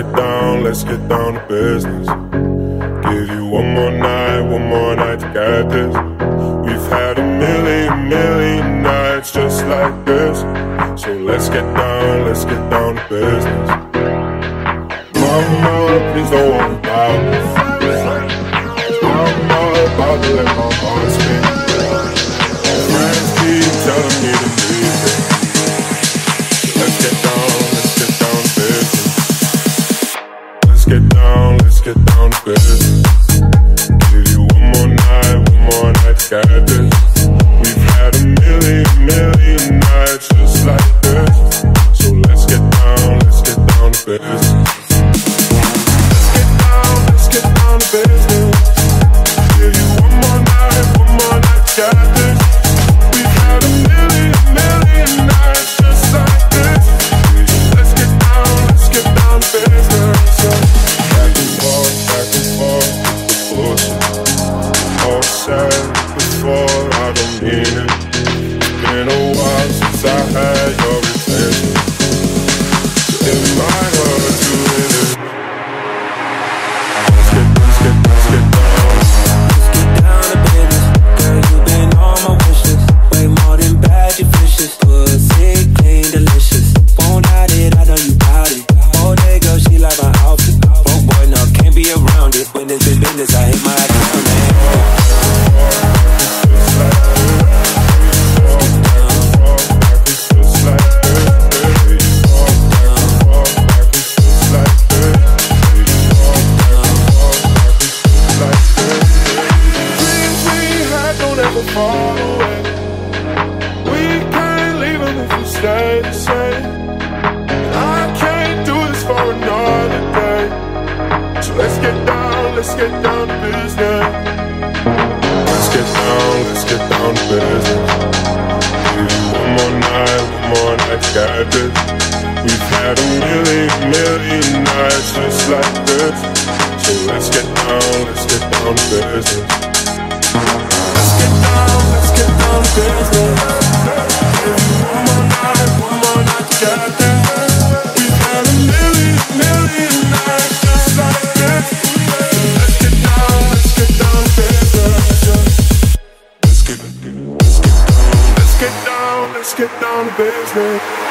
Let's get down, let's get down to business. Down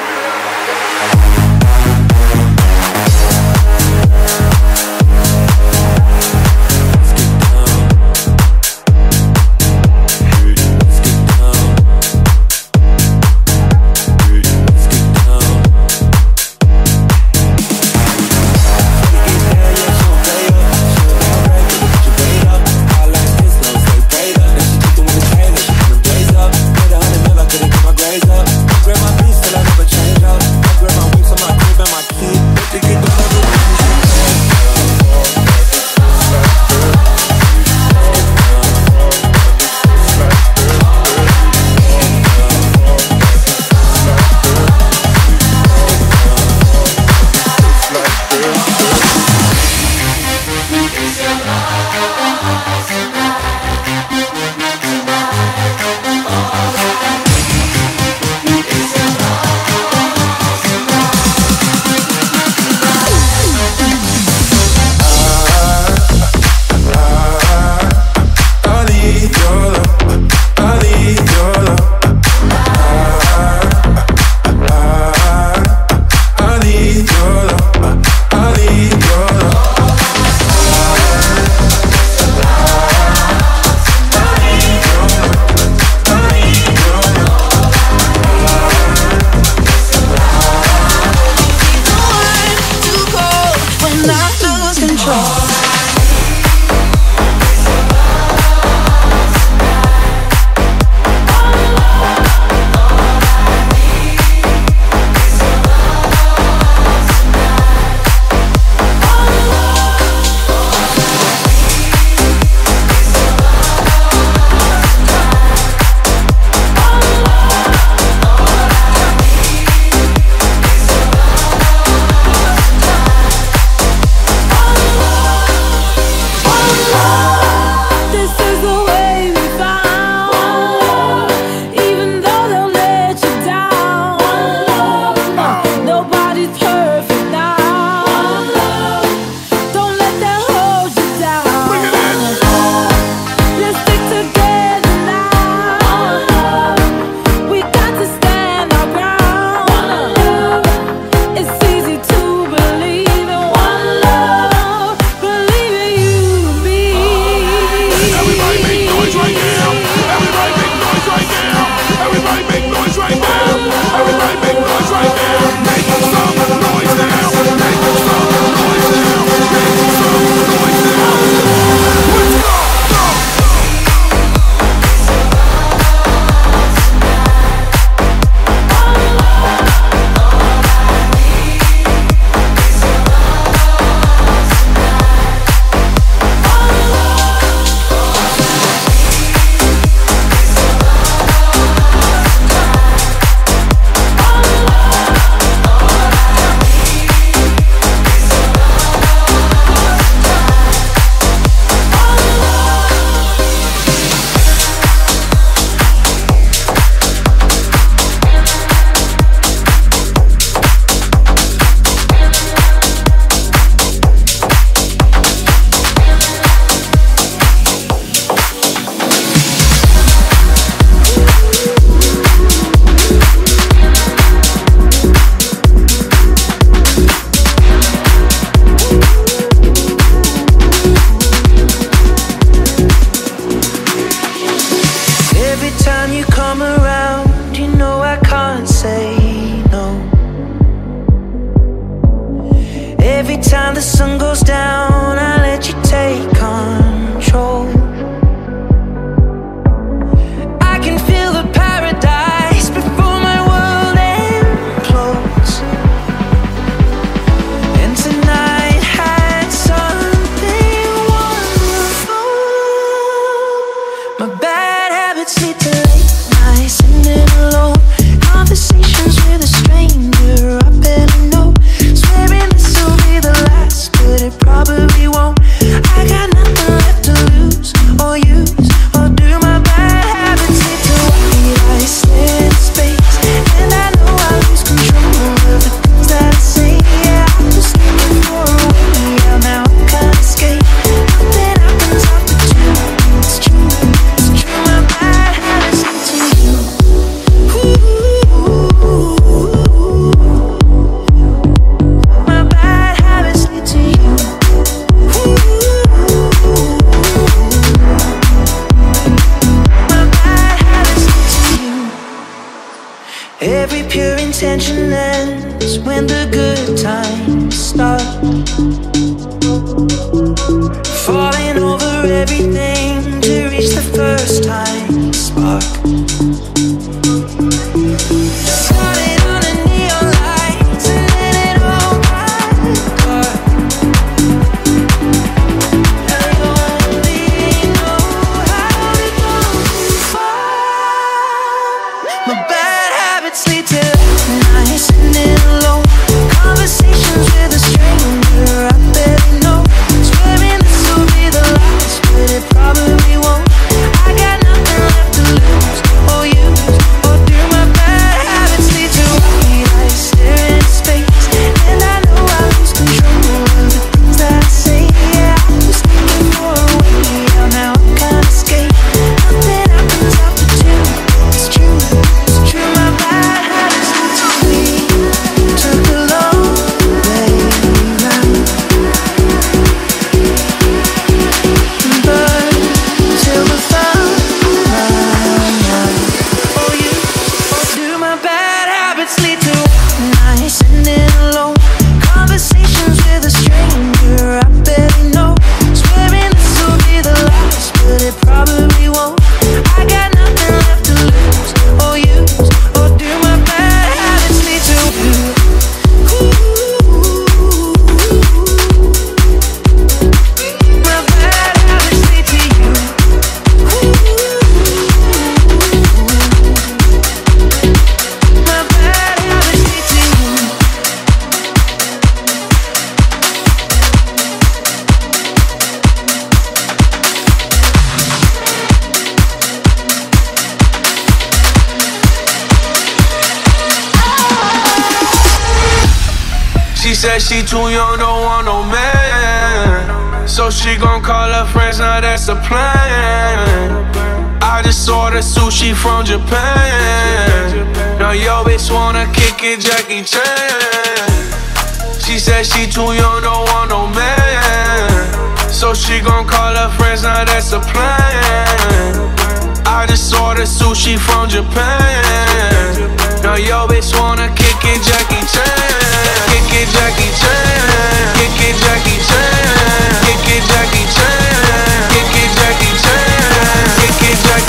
the first time spark she too young, don't want no man. So she gon' call her friends, now that's a plan. I just ordered sushi from Japan. Now yo bitch wanna kick it, Jackie Chan. She said she too young, don't want no man. So she gon' call her friends, now that's a plan. I just ordered sushi from Japan. Now yo bitch wanna kick it, Jackie Chan. Jackie Chan. Kick it, Jackie Chan. Kick it, Jackie Chan. Kick it, Jackie Chan. Kick it, Jackie.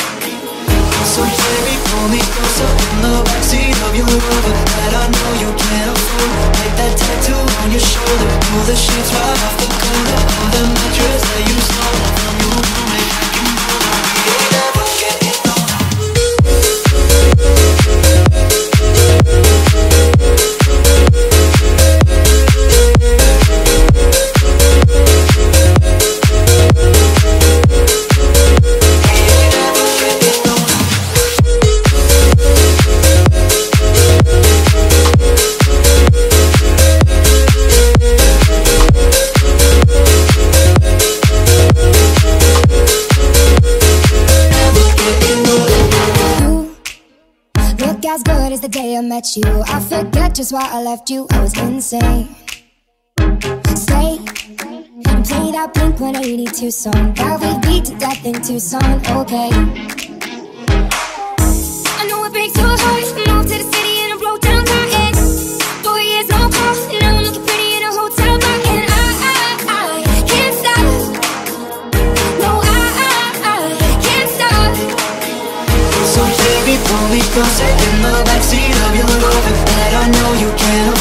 So baby, pull me closer. In the backseat of your Rover That I know you can't afford. Like that tattoo on your shoulder. Pull the sheets right off the corner Of the mattress that you stole. From your roommate just why I left you, I was insane. Stay. And play that Blink-182 song. That we beat to death in Tucson, okay. I know it breaks your heart. Moved to the city and I broke down crying Four years, no call Now I'm looking pretty in a hotel bar And I, I, I can't stop. No, I, I, I can't stop. So baby, pull me closer I know you can't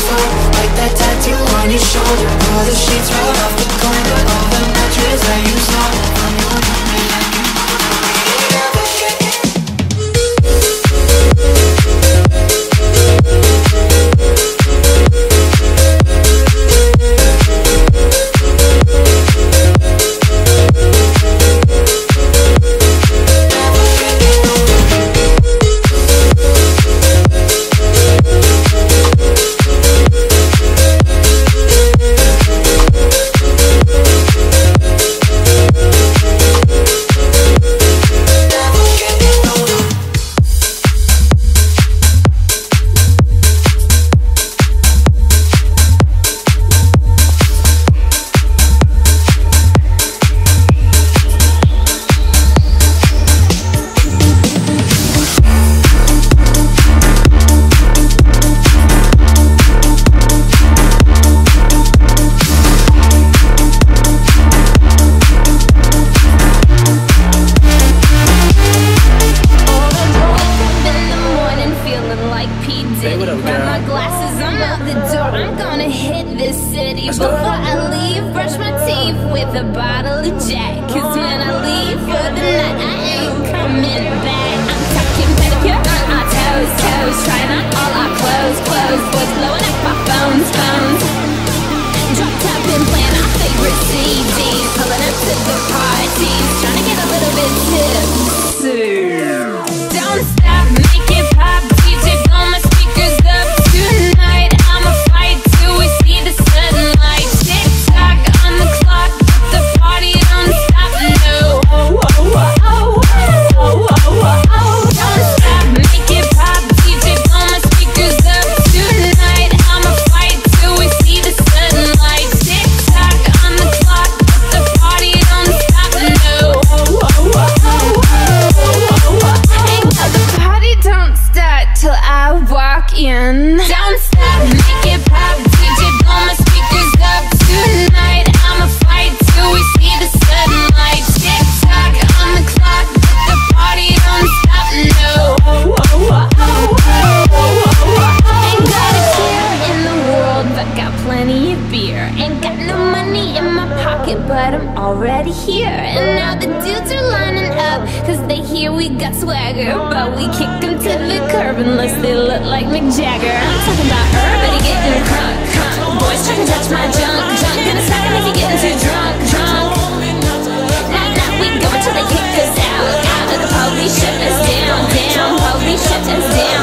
shut us down, down. Police shut us down.